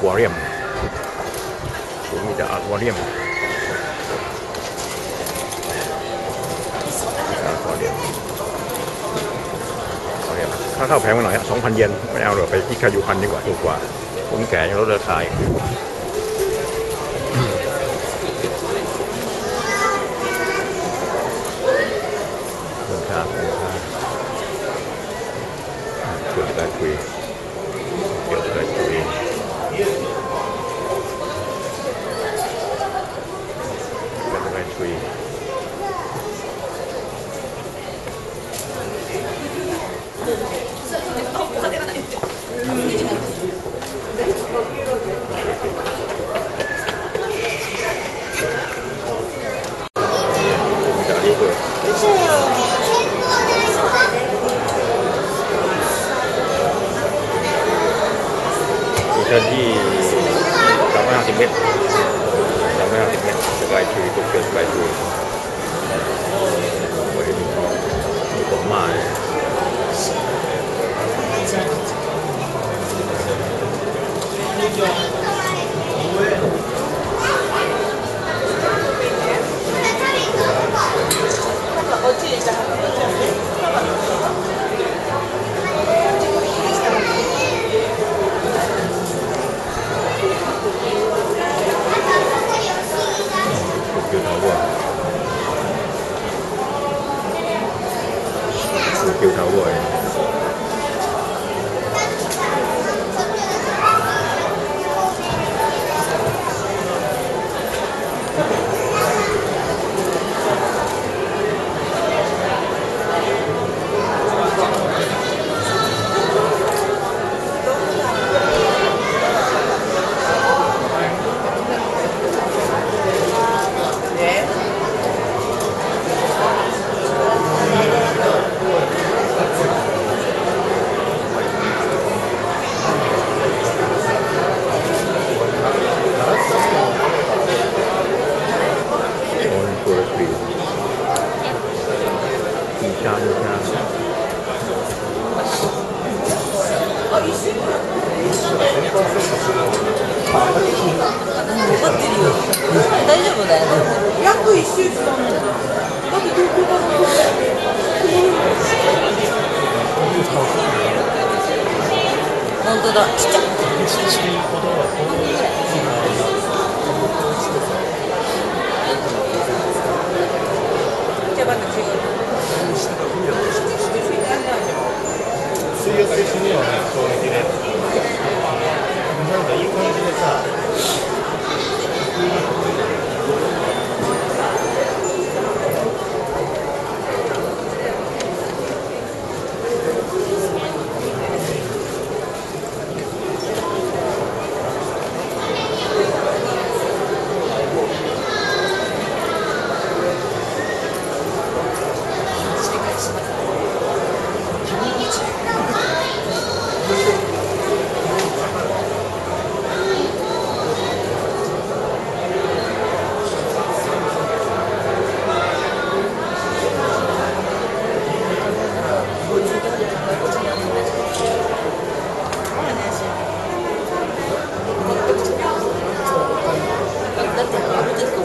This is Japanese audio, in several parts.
ควาเรียมศูมีแต่อควาเรียมอควาเรียมอควาเรียมถ้าเข้าแพงไปหน่อยสองพันเยนไม่เอาหรอกไปที่คาอยู่พันดีกว่าถูกกว่าคุ้มแก่ยังลดราคาอีก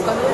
가는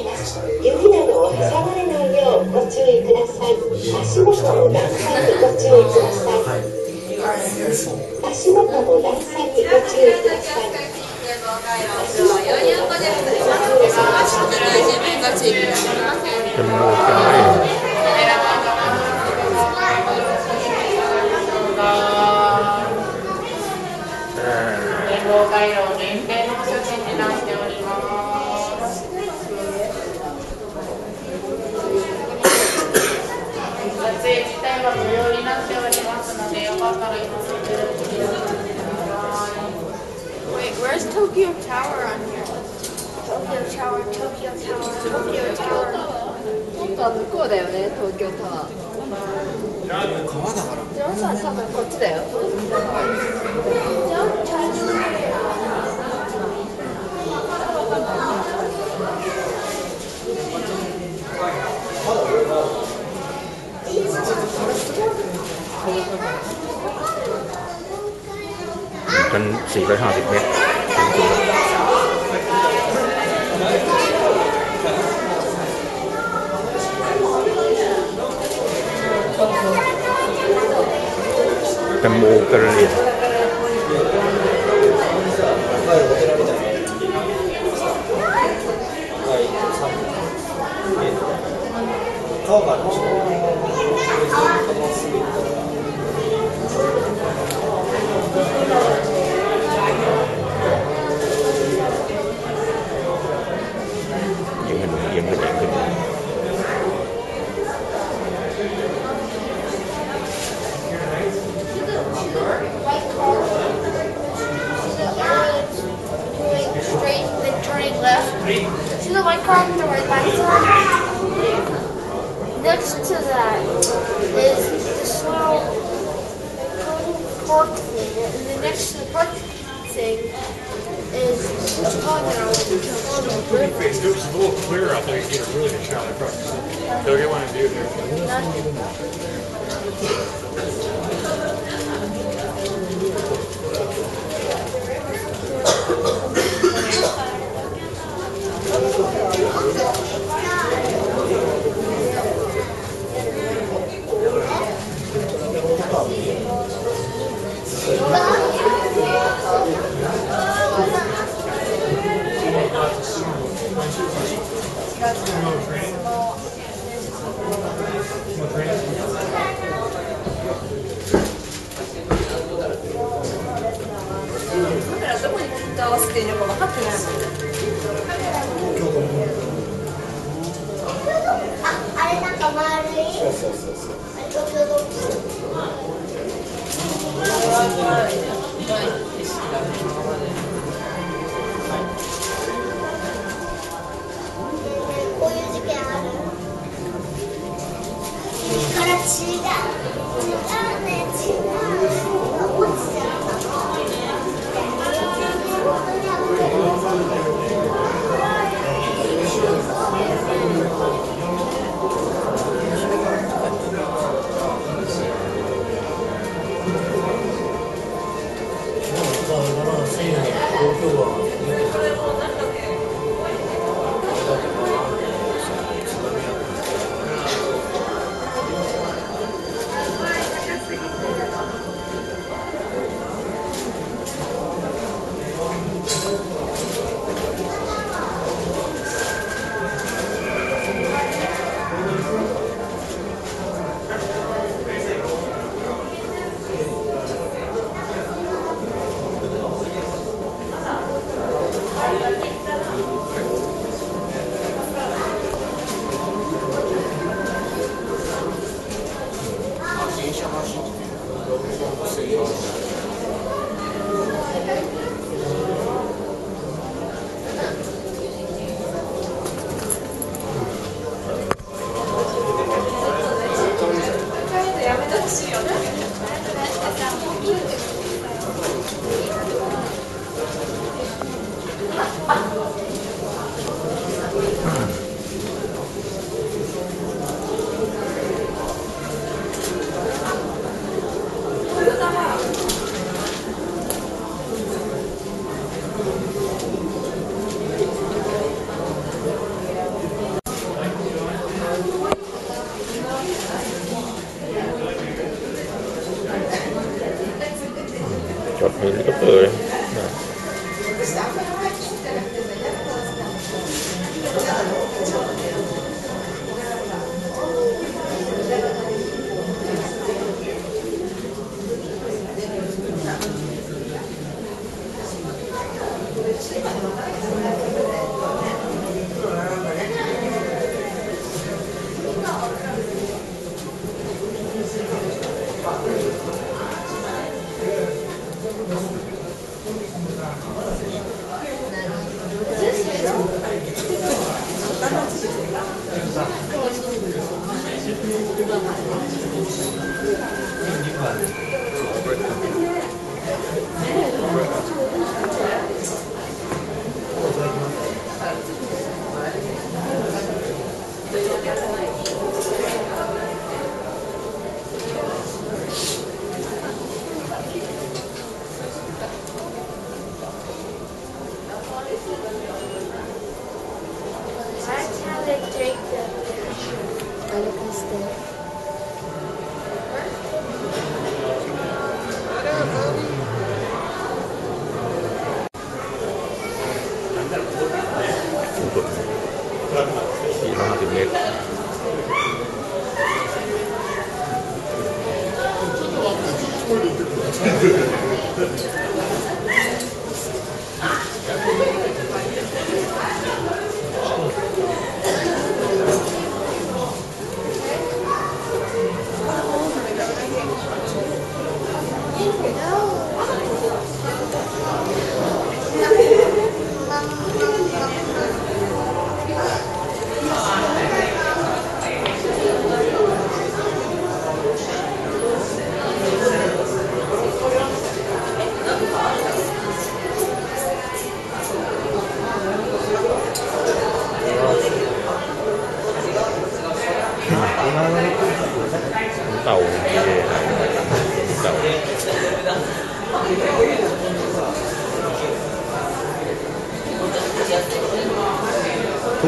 指などを挟まれないようご注意ください。足元の段差にご注意ください。足元の段差にご注意ください。足元 says Tokyo Tower on here. Tokyo Tower, Tokyo Tower, Tokyo Tower. ってもうプルリーあ。my card and the right back Next to that is this little pork thing, and then next to the pork thing is this pond that I want to kill. It's a little clearer out there, you get a really good shot across. They'll get one of you there. と合わせていいのか分かってな？いあれんか丸い？そうそうそうそう。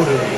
るไป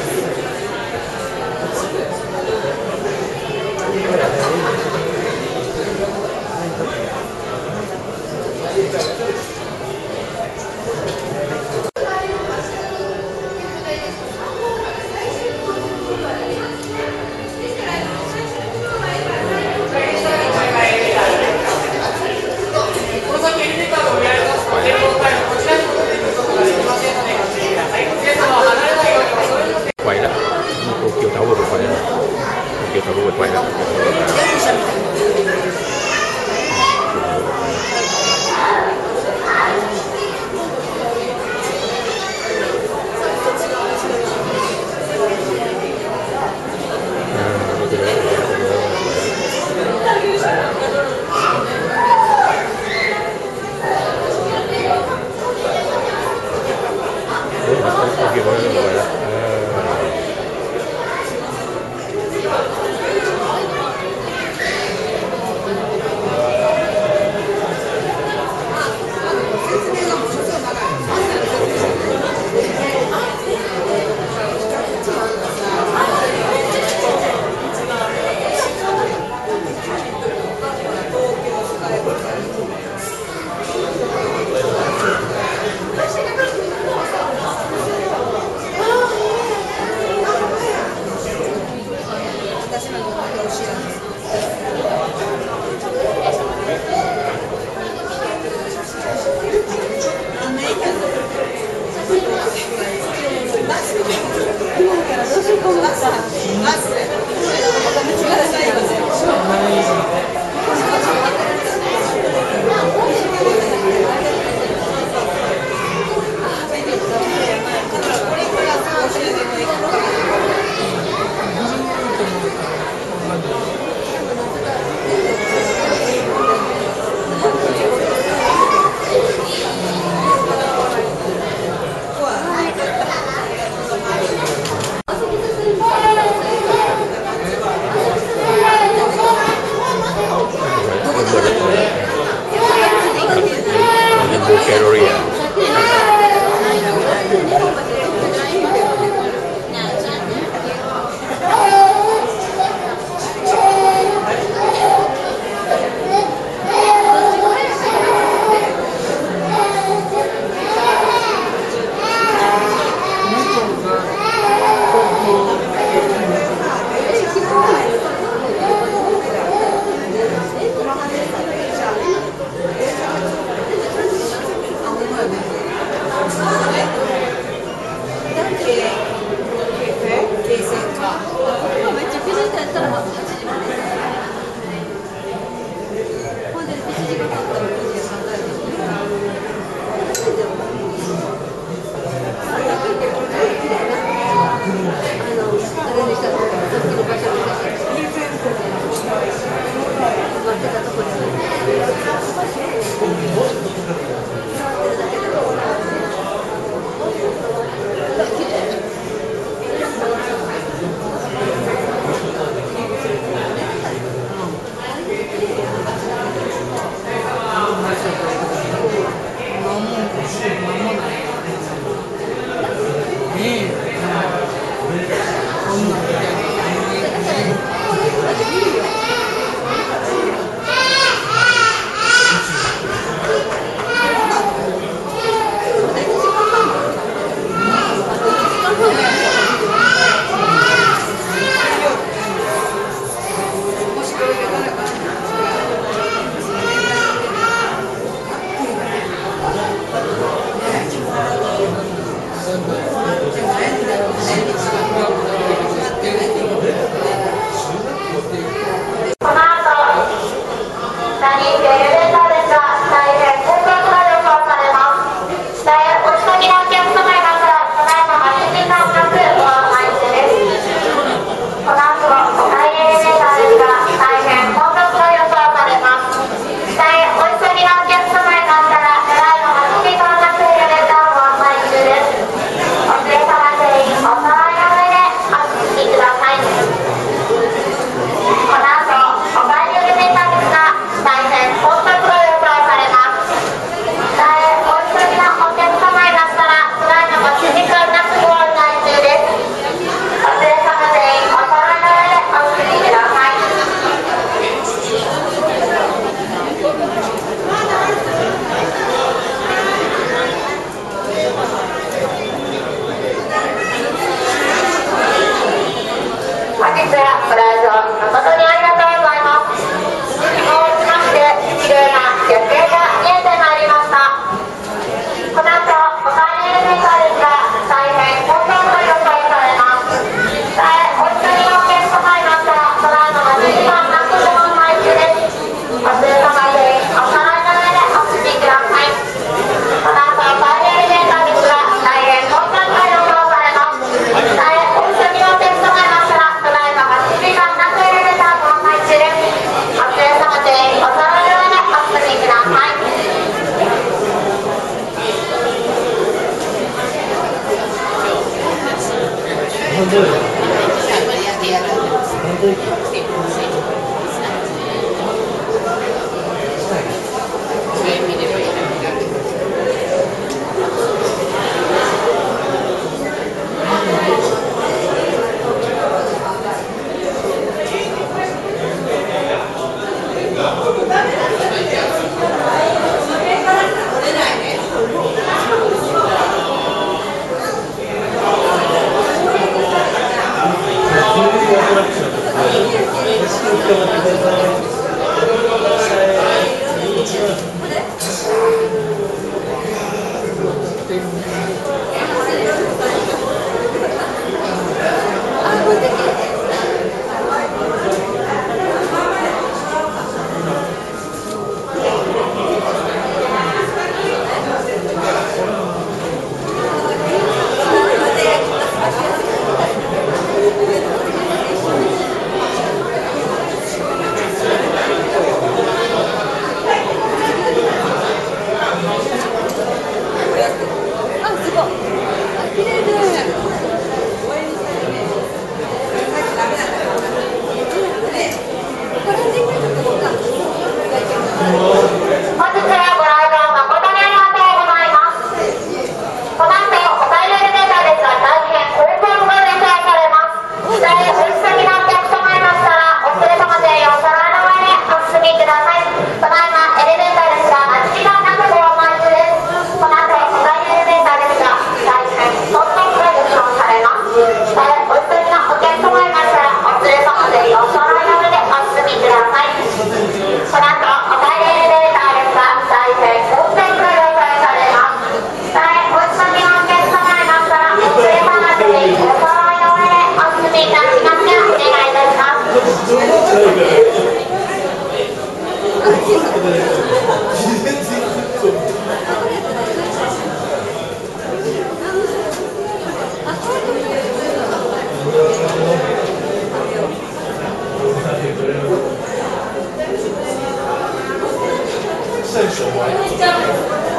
eso.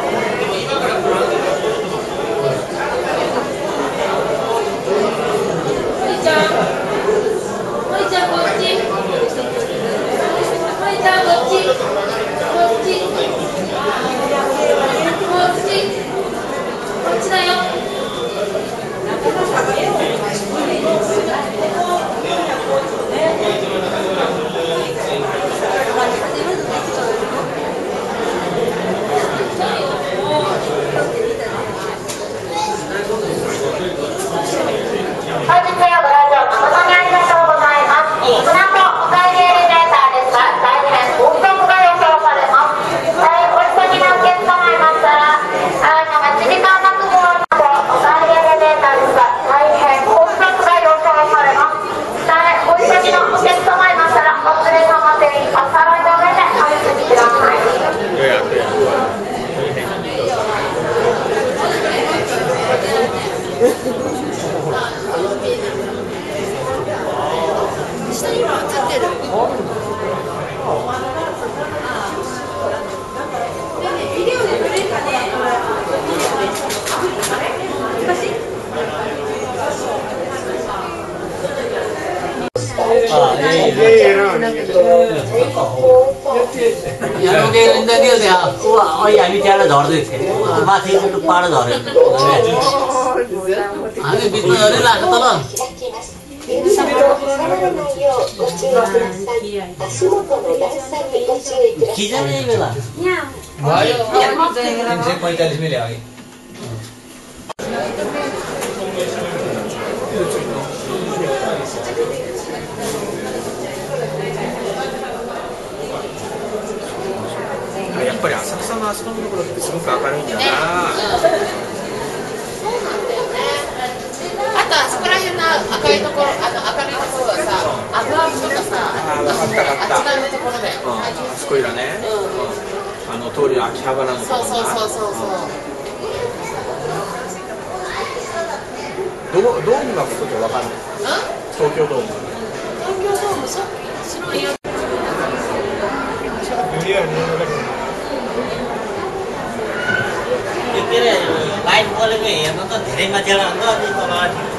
अहिले हामी त्यहाँबाट झर्दै थियौँ। माथि पाडो झर्यो हामी बिचमा झरि लाग्छ तल। कि नै बेला पैँतालिस मिले है ね、うん、あの通りの秋葉原のそうそうそうそう、うん、分かんない？東京ドーム東京ドーム白いライールがのテレの？